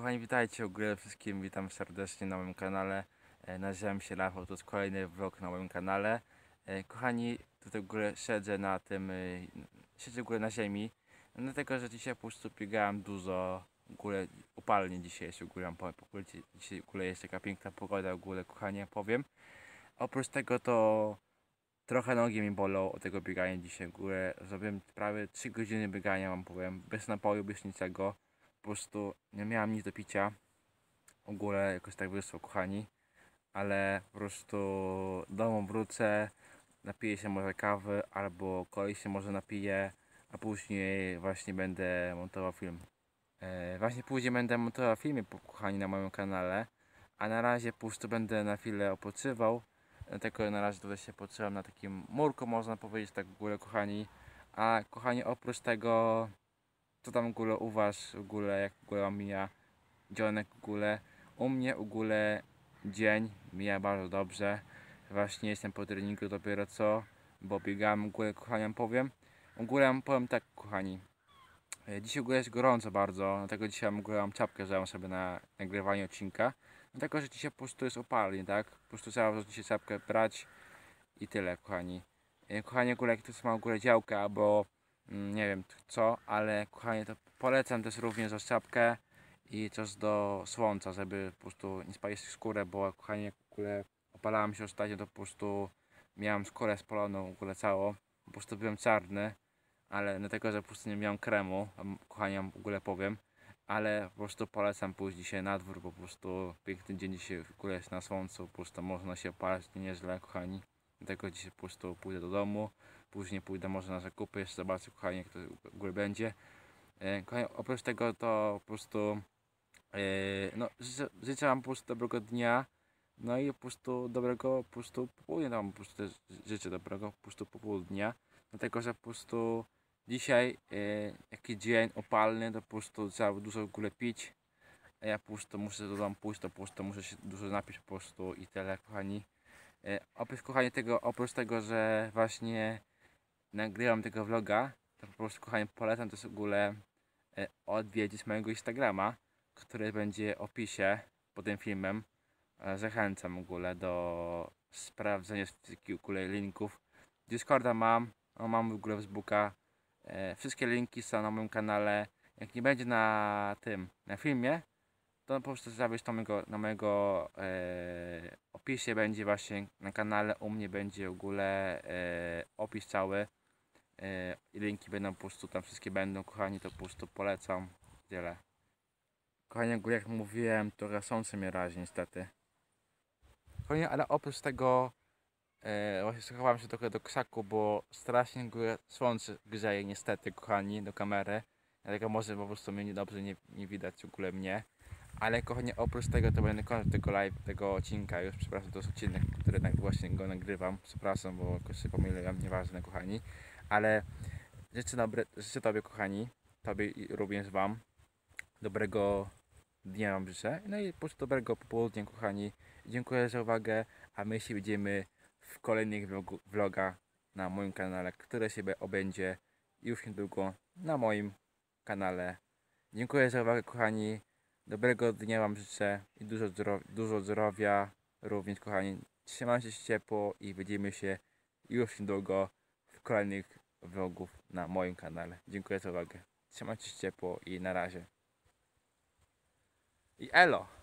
Kochani, witajcie ogóle wszystkim, witam serdecznie na moim kanale. E, Nazywam się Rafał, to jest kolejny vlog na moim kanale. E, Kochani, tutaj w ogóle siedzę na tym, e, siedzę w ogóle na ziemi, dlatego, że dzisiaj po prostu biegałem dużo, w ogóle upalnie dzisiaj się w ogóle, po, ogóle dzi- dzisiaj w ogóle jest taka piękna pogoda w ogóle, kochanie, powiem. Oprócz tego to trochę nogi mi bolą od tego biegania dzisiaj w ogóle, zrobiłem prawie 3 godziny biegania, wam powiem, bez napoju, bez niczego po prostu nie miałam nic do picia. W ogóle jakoś tak wyszło, kochani. Ale po prostu do domu wrócę, napiję się może kawy, albo kolej się może napiję, a później właśnie będę montował film. E, właśnie później będę montował filmy, kochani, na moim kanale. A na razie po prostu będę na chwilę odpoczywał. Dlatego na razie tutaj się potrzebam na takim murku, można powiedzieć tak w ogóle, kochani. A kochani, oprócz tego co tam ogóle u was, w ogóle jak w ogóle mija dzionek w ogóle. U mnie w ogóle dzień mija bardzo dobrze. Właśnie jestem po treningu dopiero co, bo biegałem w ogóle, kochani, wam powiem. W ogóle powiem tak, kochani. e, Dzisiaj w ogóle jest gorąco bardzo, dlatego dzisiaj ogóle mam czapkę, że mam sobie na nagrywanie odcinka. Dlatego, że dzisiaj po prostu jest opalnie, tak? Po prostu trzeba dzisiaj czapkę brać i tyle, kochani. E, Kochani, w ogóle jak to w ogóle działka, mm, nie wiem co, ale kochanie to polecam też również za czapkę i coś do słońca, żeby po prostu nie spalić skórę, bo kochanie w ogóle opalałem się ostatnio, to po prostu miałem skórę spaloną w ogóle całą, po prostu byłem czarny, ale dlatego, że po prostu nie miałem kremu, kochanie w ogóle powiem, ale po prostu polecam pójść dzisiaj na dwór, po prostu piękny dzień dzisiaj w ogóle jest na słońcu, po prostu można się opalać nieźle, kochani, dlatego dzisiaj po prostu pójdę do domu, Później pójdę może na zakupy, jeszcze zobaczę kochani jak to w ogóle będzie. E, Kochani, oprócz tego to po prostu e, no, życzę, życzę wam po prostu dobrego dnia. No i po prostu dobrego po prostu popołudnia wam po prostu też życzę dobrego po prostu popołudnia. Dlatego, że po prostu dzisiaj e, jaki dzień opalny, to po prostu trzeba dużo w ogóle pić. A ja po prostu muszę do domu pójść, to po prostu muszę się dużo napić po prostu i tyle kochani. E, oprócz kochani tego, oprócz tego, że właśnie nagrywam tego vloga, to po prostu kochani polecam też w ogóle e, odwiedzić mojego Instagrama, który będzie w opisie pod tym filmem. E, Zachęcam w ogóle do sprawdzenia ogóle linków. Discorda mam, no mam w ogóle Facebooka. Wszystkie linki są na moim kanale. Jak nie będzie na tym, na filmie, to po prostu zawiesz mojego, na mojego e, opisie będzie właśnie na kanale u mnie będzie w ogóle e, opis cały e, linki będą po prostu tam wszystkie będą kochani to po prostu polecam tyle. Kochani jak- mówiłem to słońce mnie razi niestety. Kochani ale oprócz tego e, właśnie schowałem się trochę do krzaku bo strasznie słońce grzeje niestety kochani do kamery. Dlatego może po prostu mnie niedobrze nie, nie widać w ogóle mnie ale kochani, oprócz tego to będę kończył tego live, tego odcinka już, przepraszam, to jest odcinek, który tak właśnie go nagrywam, przepraszam, bo jakoś się pomyliłem, nieważne kochani, ale życzę, dobre, życzę Tobie kochani, Tobie i również Wam, dobrego dnia Wam życzę, no i po prostu dobrego popołudnia kochani, dziękuję za uwagę, a my się widzimy w kolejnych vlogu, vlogach na moim kanale, które się obędzie już niedługo na moim kanale. Dziękuję za uwagę kochani. Dobrego dnia Wam życzę i dużo, zdrow- dużo zdrowia również kochani. Trzymajcie się ciepło i widzimy się już niedługo w kolejnych vlogów na moim kanale. Dziękuję za uwagę. Trzymajcie się ciepło i na razie. I elo!